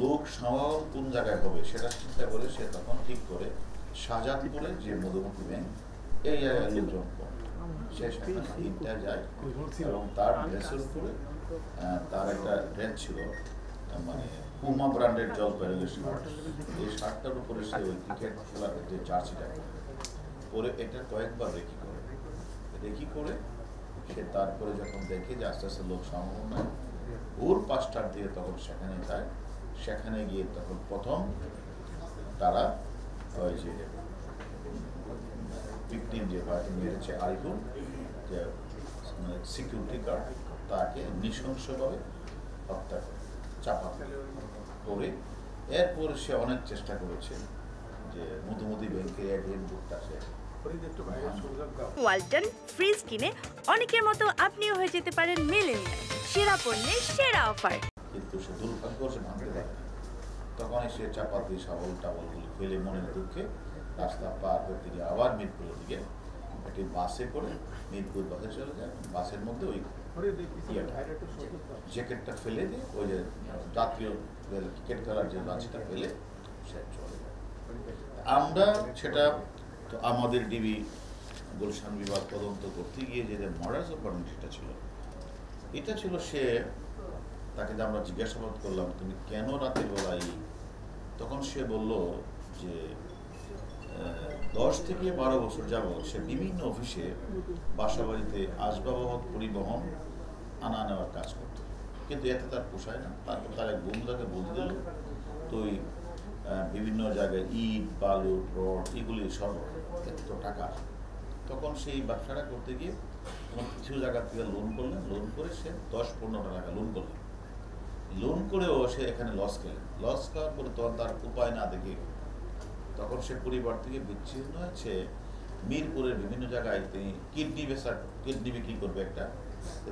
লোক সমাগম কোন জায়গায় হবে সেটা চিন্তা করে সে তখন ঠিক করে শাহজাদপুরে যে মধুমতি ব্যাংক এই জায়গায় লোকজন সে সেখানে তিনটা যায় এবং তার ড্রেসের তার একটা ড্রেস ছিল মানে পুমা ব্র্যান্ডের জলপাইগুড়ি শার্ট এই শার্টটার উপরে সে ওই ক্রিকেট খেলার যে জার্সিটা, পরে এটা কয়েকবার রেখি করে। রেখি করে সে তারপরে যখন দেখে যে আস্তে আস্তে লোক হয়, ওর পাঁচটার দিয়ে তখন সেখানে যায়। সেখানে গিয়ে তখন প্রথম তারা ওই যে ভিকটিম যে মেরেছে আরিফুল যে সিকিউরিটি গার্ড তাকে নৃশংসভাবে হত্যা করে, চাপা করে এরপরে সে অনেক চেষ্টা করেছে যে মধুমতি ব্যাংকের এটিএম বুকটা সে ওয়ালটন ফ্রিজ কিনে অনেকের মতো আপনিও হয়ে যেতে পারেন মিলেনিয়াল। সেরা পণ্যের সেরা অফার। কিন্তু সে দুর্ভাগ্য সে ভাঙতে পারে। তখনই সে চাপাতি শাবল টাবলগুলি ফেলে মনের দুঃখে রাস্তা পার করতে গিয়ে আবার মিরপুরের দিকে একটি বাসে করে মিরপুর বাসে চলে যায়। বাসের মধ্যে ওই জ্যাকেটটা ফেলে দিয়ে ওই যে জাতীয় ক্রিকেট খেলার যে লাঞ্চটা ফেলে সে চলে যায়। আমরা সেটা তো আমাদের ডিবি গুলশান বিভাগ তদন্ত করতে গিয়ে যে মডার্স অফ সেটা ছিল এটা ছিল সে তাকে যে আমরা জিজ্ঞাসাবাদ করলাম, তুমি কেন রাতের বেলায় তখন সে বলল যে দশ থেকে বারো বছর যাব সে বিভিন্ন অফিসে বাসা বাড়িতে আসবাবহক পরিবহন আনা নেওয়ার কাজ করত। কিন্তু এতে তার পোষায় না। তারপর তার এক বন্ধু তাকে বলতে দিল, তুই বিভিন্ন জায়গায় ইট বালু রড এগুলি সব এত টাকা তখন সেই ব্যবসাটা করতে গিয়ে তখন কিছু জায়গা থেকে লোন করলেন লোন করে সে দশ পনেরো টাকা লোন করলেন লোন করেও সে এখানে লস খেলেন লস খাওয়ার পরে তখন তার উপায় না দেখে তখন সে পরিবার থেকে বিচ্ছিন্ন হয়েছে মিরপুরের বিভিন্ন জায়গায় তিনি কিডনি বেচার কিডনি বিক্রি করবে একটা,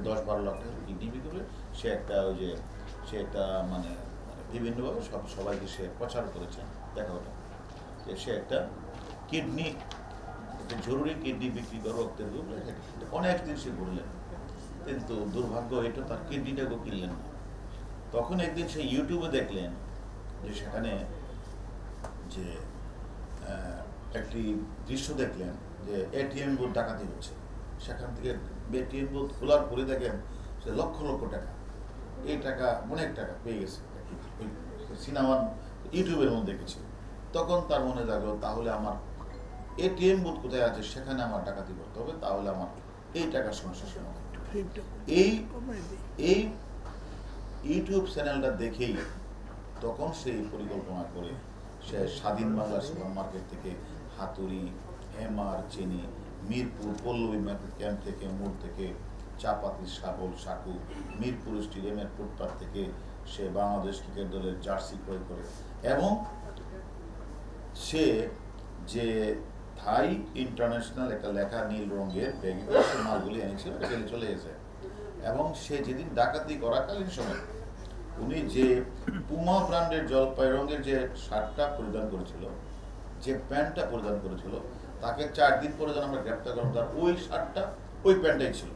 দশ বারো লাখ টাকা কিডনি বিক্রি করবে। সে একটা ওই যে, সে একটা মানে মানে বিভিন্নভাবে সব, সবাইকে সে প্রচার করেছে। দেখা ওটা। যে সে একটা কিডনি জরুরি কিডনি বিক্রি করে রক্তের অনেক দিন সে ঘুরলেন। কিন্তু দুর্ভাগ্য এটা তার কিডনিটাকেও কিনলেন না। তখন একদিন সে ইউটিউবে দেখলেন যে সেখানে যে একটি দৃশ্য দেখলেন যে এটিএম বুথ ডাকাতি হচ্ছে। সেখান থেকে এটিএম বুথ খোলার পরে দেখেন সে লক্ষ লক্ষ টাকা। এই টাকা অনেক টাকা পেয়ে গেছে সিনেমা ইউটিউবের মধ্যে দেখেছি তখন তার মনে জাগলো তাহলে আমার এটিএম বুথ কোথায় আছে? সেখানে আমার ডাকাতি করতে হবে তাহলে আমার এই টাকার সমস্যার সমাধান এই এই ইউটিউব চ্যানেলটা দেখেই তখন সেই পরিকল্পনা করে। সে স্বাধীন বাংলা সুপার মার্কেট থেকে হাতুড়ি হেমার চিনি, মিরপুর, পল্লবী মার্কেট ক্যাম্প থেকে মোড় থেকে চাপাতি, শাবল, সাকু, মিরপুর স্টেডিয়ামের ফুটপাথ থেকে সে বাংলাদেশ ক্রিকেট দলের জার্সি ক্রয় করে। এবং সে যে থাই ইন্টারন্যাশনাল একটা লেখা নীল রঙের ব্যাগে মালগুলি এনেছিল চলে গেছে। এবং সে যেদিন ডাকাতি করাকালীন সময় উনি যে পুমা ব্র্যান্ডের জলপাই রঙের যে শার্টটা পরিধান করেছিল, যে প্যান্টটা পরিধান করেছিল, তাকে চার দিন পরে যখন আমরা গ্রেপ্তার করলাম, তার ওই শার্টটা ওই প্যান্টটাই ছিল।